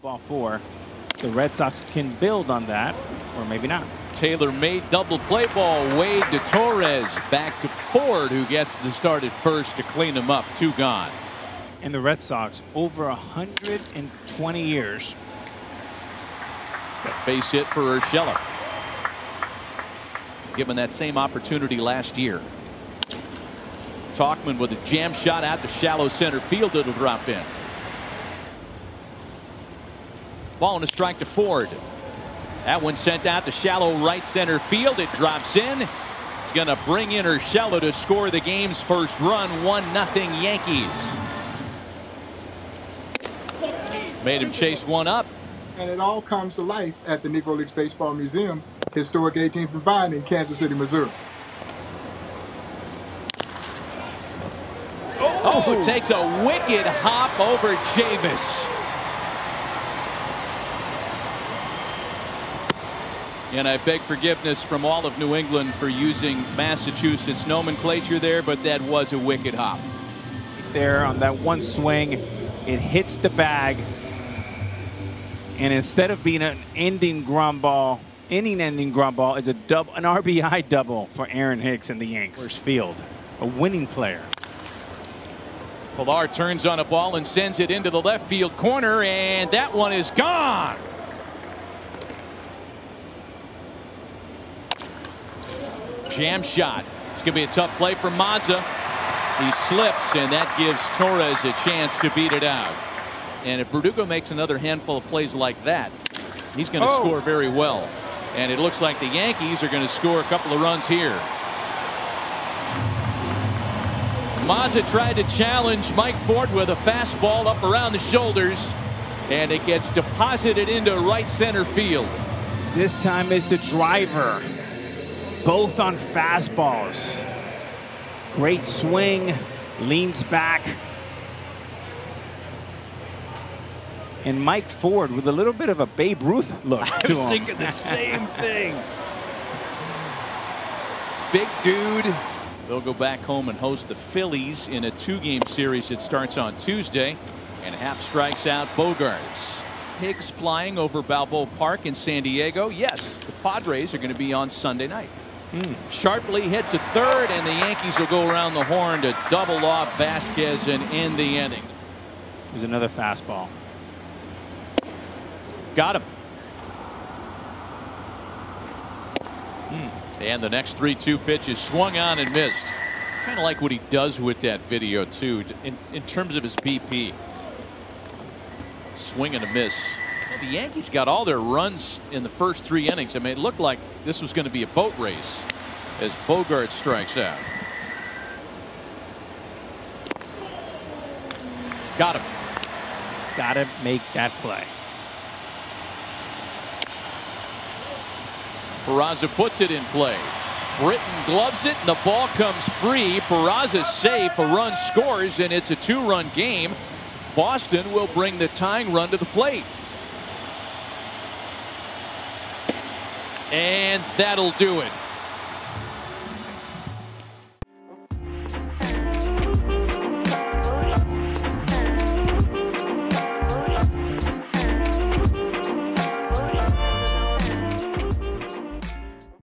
Ball four. The Red Sox can build on that, or maybe not. Taylor made double play ball. Wade to Torres. Back to Ford, who gets the start at first to clean him up. Two gone. And the Red Sox, over 120 years. Got base hit for Urshela. Given that same opportunity last year. Tauchman with a jam shot out to shallow center field. It'll drop in. Ball and a strike to Ford. That one sent out to shallow right center field. It drops in. It's going to bring in Urshela to score the game's first run. 1 nothing Yankees. Made him chase one up. And it all comes to life at the Negro Leagues Baseball Museum, historic 18th and Vine in Kansas City, Missouri. Oh, takes a wicked hop over Chavis. And I beg forgiveness from all of New England for using Massachusetts nomenclature there, but that was a wicked hop. There on that one swing, it hits the bag. And instead of being an ending ground ball, inning ending ground ball, it's a double, an RBI double for Aaron Hicks in the Yanks First field. A winning player. Pillar turns on a ball and sends it into the left field corner, and that one is gone. Jam shot. It's going to be a tough play for Mazza. He slips, and that gives Torres a chance to beat it out. And if Verdugo makes another handful of plays like that, he's going to oh. score very well. And it looks like the Yankees are going to score a couple of runs here. Mazza tried to challenge Mike Ford with a fastball up around the shoulders, and it gets deposited into right center field. This time is the driver both on fastballs. Great swing, leans back. And Mike Ford with a little bit of a Babe Ruth look I to was him. thinking the same thing. Big dude. They'll go back home and host the Phillies in a two-game series that starts on Tuesday. And Happ strikes out Bogaerts. Hicks flying over Balboa Park in San Diego. Yes, the Padres are going to be on Sunday night. Mm. Sharply hit to third, and the Yankees will go around the horn to double off Vazquez and end the inning. There's another fastball. Got him. Mm. And the next 3 2 pitch is swung on and missed. Kind of like what he does with that video, too, in, in terms of his BP. Swing and a miss the Yankees got all their runs in the first three innings. I mean, it looked like this was going to be a boat race as Bogart strikes out. Got him. Got to make that play. Peraza puts it in play. Britton gloves it, and the ball comes free. Peraza's safe. A run scores, and it's a two-run game. Boston will bring the tying run to the plate. And that'll do it.